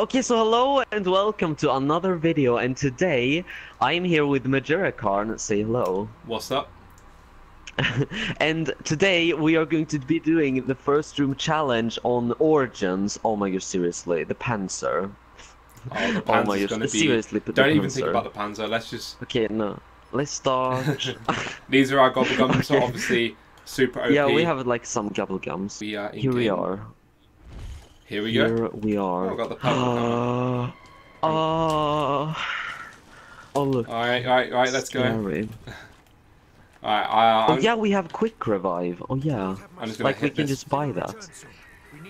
Okay, so hello and welcome to another video, and today I'm here with Majere Carn. Say hello. What's up? and today we are going to be doing the first room challenge on Origins. Oh my gosh, seriously, the Panzer. Oh, the Oh my gosh, gonna be. seriously, Don't even think about the Panzer. Let's just. Okay, no. Let's start. These are our gobblegums, so Okay. obviously super OP. yeah, we have like some gums. We are in Here we are. Here we go. Here we are. Oh, I got the purple gun. Uh, uh, oh look. All right, all right, all right. Let's go. Alright, I, Oh I'm, yeah, we have quick revive. Oh yeah. I'm just gonna Like we hit can this. just buy that.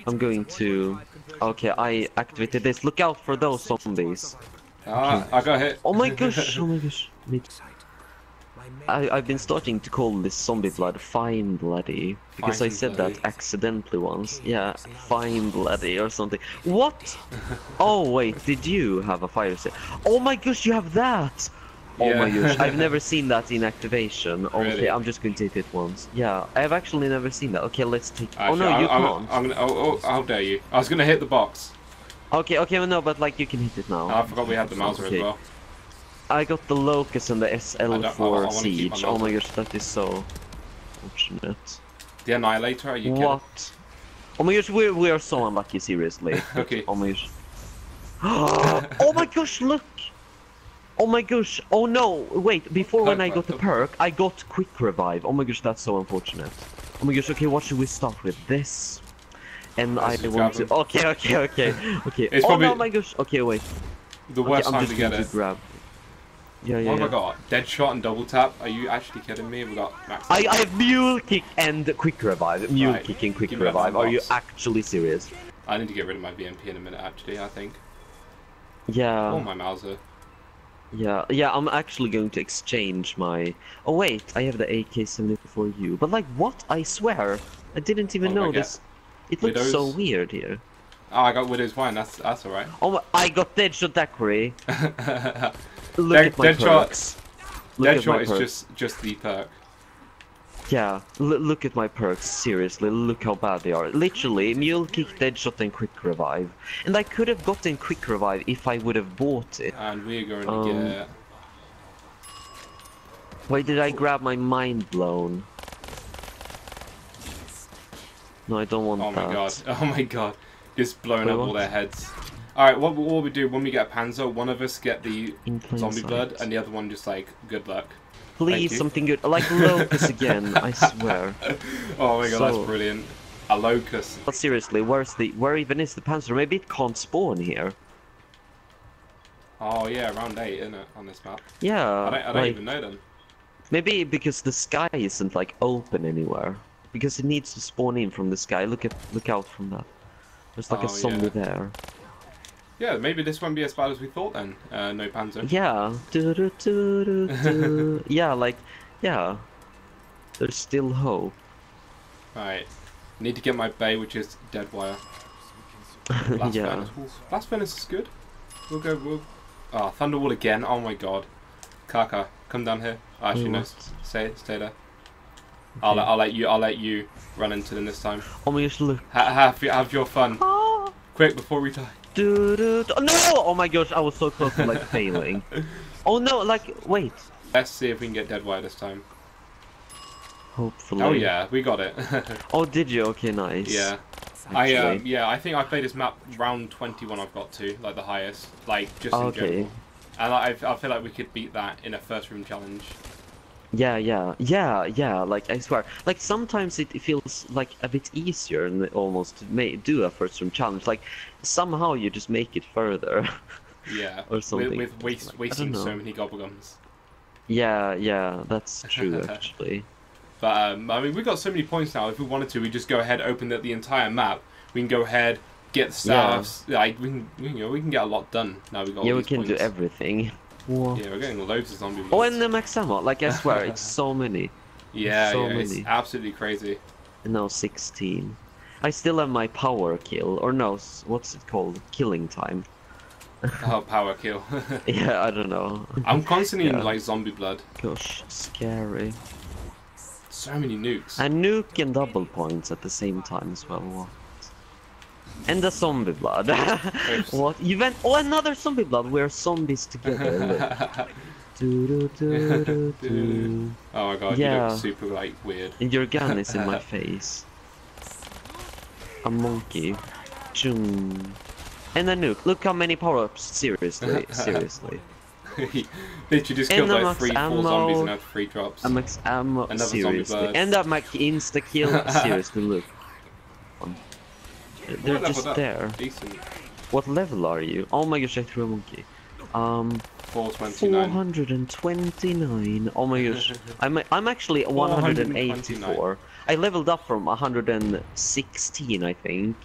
I'm going to. Okay, I activated this. Look out for those zombies. Ah, I got hit. Oh my gosh! Oh my gosh! Me- I I've been starting to call this zombie blood fine bloody because I said bloody. that accidentally once. Yeah, fine bloody or something. What? oh wait, did you have a fire sale? Oh my gosh, you have that! Oh my gosh, I've never seen that in activation. Okay, Really? I'm just going to take it once. Yeah, I've actually never seen that. Okay, let's take. oh no, Actually, you I'm, can't. I'm, I'm gonna. Oh, oh, how dare you? I was gonna hit the box. Okay, okay, no, but like you can hit it now. Oh, I forgot we had the mouse Okay. as well. I got the Locust and the SL4 don't- I wanna keep my Siege. Oh my gosh, that is so fortunate. The Annihilator. Are you? What? Oh my gosh, we we are so unlucky, seriously. Okay. Oh my gosh. oh my gosh, look! Oh my gosh, oh no, wait, before when I got the perk, I got quick revive. Oh my gosh, that's so unfortunate. Oh my gosh, okay, what should we start with? This. And I want to. Okay, okay, okay, okay. It's oh probably- no, my gosh. Okay, wait. The Okay, worst I'm time to get it. grab. Yeah, yeah. Oh what yeah. have I got? Dead shot and double tap. Are you actually kidding me? We got max. I, I have mule kick and quick revive. Mule Right. kick and quick Give revive. Are you actually serious? I need to get rid of my VMP in a minute. Actually, I think. Yeah. oh my Mauser. Yeah. Yeah. I'm actually going to exchange my. Oh wait, I have the AK-74U. But like, what? I swear, I didn't even know this. It looks so weird here. Oh, I got Widow's Wine. That's that's alright. Oh, my, I got Deadshot Daiquiri. Look Dead- at my Deadshot- perks. Look at my Deadshot is perks. just just the perk. Yeah, look at my perks, seriously, look how bad they are. Literally, Mule Kick, Deadshot and Quick Revive. And I could have gotten Quick Revive if I would have bought it. And we're going to Um, get. Why did I grab my Mind Blown? No, I don't want that. Oh that. my god! Oh my god! Just blowing Wait, up all their heads. All right, what what we do when we get a Panzer? One of us get the zombie sight. blood, and the other one just like good luck. Please, something good. Like Locust again, I swear. Oh my god, So- that's brilliant! A locust. But seriously, where's the... Where even is the Panzer? Maybe it can't spawn here. Oh yeah, round eight, isn't it, on this map? Yeah, I don't, I don't like, even know then. Maybe because the sky isn't like open anywhere. Because it needs to spawn in from the sky. Look at look out from that. There's like Oh, a zombie yeah. there. Yeah, maybe this won't be as bad as we thought then. Uh, no Panzer. Yeah. Yeah, like yeah. There's still hope. Alright. Need to get my bay, which is dead wire. Blast yeah. furnace. Ooh, Blast furnace is good. We'll go. We'll. Oh, thunderwall again. Oh my god. Kaka, come down here. Oh, actually, no. Stay, stay there. I'll, let- I'll let you. I'll let you run into them this time. Oh my gosh, look. Ha, have have your fun. Ah. Quick before we die. Du-du-du. No! Oh my gosh, I was so close to like failing. Oh no, like wait. Let's see if we can get dead wire this time. Hopefully. Oh yeah, we got it. Oh, did you? Okay, nice. yeah. I um, yeah, I think I played this map round 21. I've got to like the highest, like just in Okay. general. And I, I feel like we could beat that in a first room challenge. Yeah, yeah, yeah, yeah. Like I swear, like sometimes it feels like a bit easier and almost to do a first room challenge. Like somehow you just make it further. Yeah, Or something. with, with waste, Like, wasting so many gobblegums. yeah, yeah, that's true actually. But um, I mean, we've got so many points now. If we wanted to, we just go ahead, open the, the entire map. We can go ahead, get the Yeah. staffs. Like we can, you know, we can get a lot done now. We got. yeah, we can do everything. Whoa. Yeah, we're getting loads of zombie. Oh, bullets. and the max ammo. Like I swear, it's so many. yeah, so yeah, it's many. absolutely crazy. No, 16. I still have my power kill, or no, what's it called? Killing time. Oh, power kill. Yeah, I don't know. I'm constantly Yeah. in like zombie blood. Gosh, scary. So many nukes. And nuke and double points at the same time as well. And the zombie blood. what? You went. Oh, another zombie blood. We're zombies together. Do, do, do, do, do. oh my god, you look super like weird. And your gun is in my face. A monkey. Chung. And a nuke. Look how many power-ups. Seriously, seriously. Literally just killed like three, four ammo. zombies and had three drops. A max ammo. Another zombie seriously. bird. And a max insta kill. seriously, look. Um, They're just there. Decent. What level are you? Oh my gosh, I threw a monkey. Um, 429. 429. Oh my gosh. I'm I'm actually 184. I leveled up from 116, I think,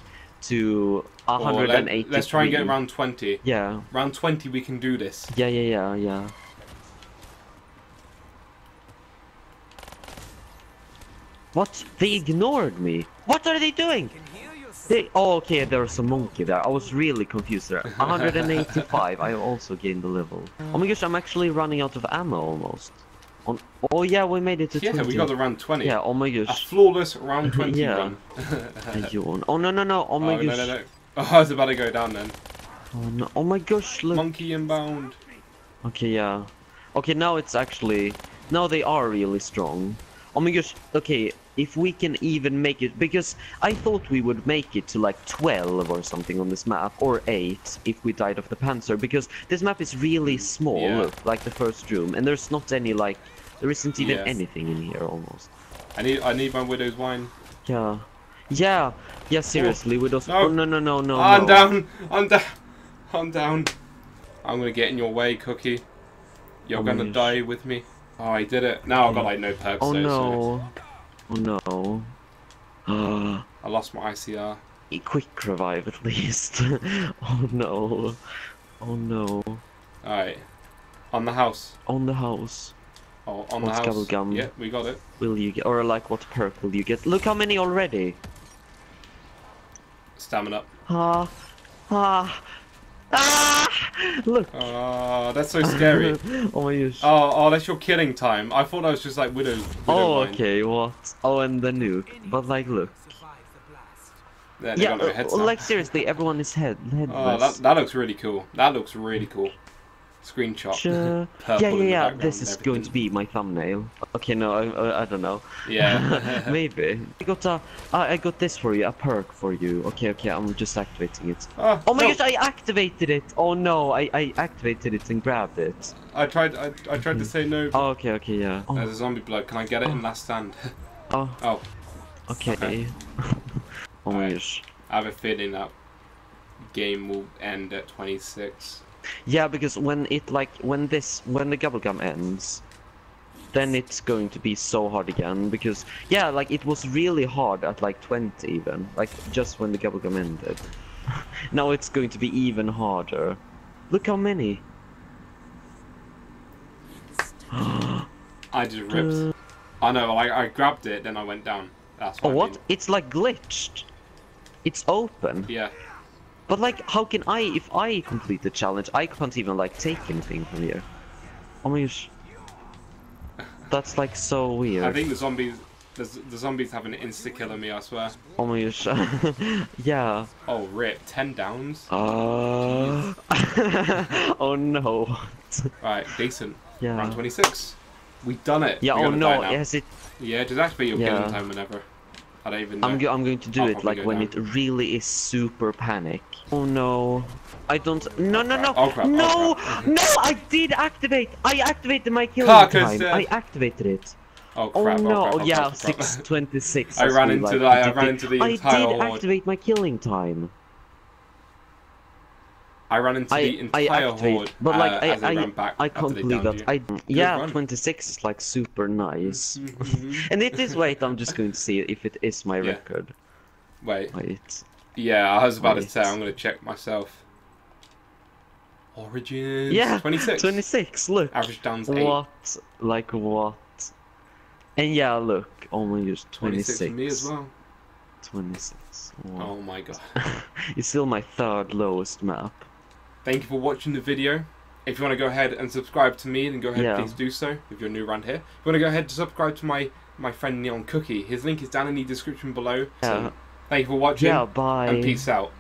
to 180. let, 183. let's try and get around 20. Yeah, Round 20 we can do this. yeah, yeah, yeah, yeah. What? They ignored me. What are they doing? They, oh, okay, there's a monkey there. I was really confused there. 185. I also gained the level. Oh my gosh, I'm actually running out of ammo almost. On, oh yeah, we made it to Yeah, 20. we got the round 20. Yeah, oh my gosh. A gosh. flawless round 20 Yeah. run. Oh no no no! Oh my oh, no, no, no. Oh, I was about to go down then. Oh no! Oh my gosh! Look. Monkey inbound. Okay, yeah. Okay, now it's actually now they are really strong. Oh my gosh! Okay, if we can even make it, because I thought we would make it to like 12 or something on this map, or 8 if we died of the Panzer, because this map is really mm, small. Yeah. Like the first room, and there's not any like there isn't even Yeah. anything in here almost. I need I need my widow's wine. Yeah. Yeah. Yeah. Oh. Seriously, we don't. No. Oh, no no no no. I'm no. down. I'm down. I'm down. I'm gonna get in your way, Cookie. You're Oh gonna die with me. Oh, I did it. Now I've got oh. like no perks. Oh though, no. Oh no. So I lost my ICR. A quick revive at least. oh no. Oh no. Alright. On the house. On the house. Oh, on What's the house. Bubblegum? Yeah, we got it. Will you get or like what perk will you get? Look how many already. Stamina. Ah. Ah. Ah! Look. Oh, that's so scary. oh my gosh. oh, oh, that's your killing time. I thought I was just like widow. widow Oh, wine. okay, what? Oh, and the nuke. But like, look. They Yeah, got no uh, heads like seriously, everyone is head Oh, headless. that, that looks really cool. That looks really cool. Screenshot. Sure. Purple yeah, in yeah, the yeah. This is going to be my thumbnail. Okay, no, I, I, I don't know. Yeah. Maybe. I got a, I I got this for you, a perk for you. Okay, okay, I'm just activating it. oh, Oh my no. gosh, I activated it! Oh no, I, I activated it and grabbed it. I tried. I, I tried to say no. Oh, okay, okay, yeah. Oh, There's a zombie blood. Can I get it in last stand? oh oh, okay. Okay. oh my Alright. gosh. I have a feeling that game will end at 26. Yeah, because when it like when this when the bubblegum ends, then it's going to be so hard again. Because yeah, like it was really hard at like 20 even, like just when the bubblegum ended. now it's going to be even harder. Look how many. I just ripped. Uh. Oh, I know. I, I grabbed it, then I went down. That's Oh I what? mean. It's like glitched. It's open. Yeah. But like, how can I? If I complete the challenge, I can't even like take anything from here. Oh my gosh. That's like so weird. I think the zombies. The, the zombies have an insta kill on me. I swear. Oh my gosh. yeah. Oh, rip. 10 downs. Uh. oh no. Right. Decent. Yeah. Round 26. We've done it. Yeah. We're Oh no. Yes, it. Yeah. Just actually your Yeah. killing time whenever. I don't even know. I'm. Go I'm going to do I'll it like when it really is super panic. Oh no. I don't. No, no, no. Oh, crap. No, crap. no! I did activate. I activated my killing time. I activated it. oh Oh no! oh, crap, oh, yeah, crap, crap. six twenty-six. I ran into like the- I predicted. ran into the I entire did horde. activate my killing time. I ran into I- the I entire activate- horde. but, like, uh, I- I- ran back I can't believe that. you. I yeah, run. 26 is like super nice. Mhm. and it is. Wait, I'm just going to see if it is my Yeah. record. Wait. Wait. Yeah, I was about to say I'm gonna check myself. Origins. Yeah, 26. 26. Look. Average downs eight. What? Like what? And yeah, look. only gosh, 26 26. for me as well. 26. Wow. Oh my god. it's still my third lowest map. Thank you for watching the video. If you want to go ahead and subscribe to me, then go ahead, Yeah. please do so. If you're new around here, if you want to go ahead and subscribe to my my friend Neon Cookie, his link is down in the description below. Yeah. So thank you for watching, Yeah, bye. and peace out.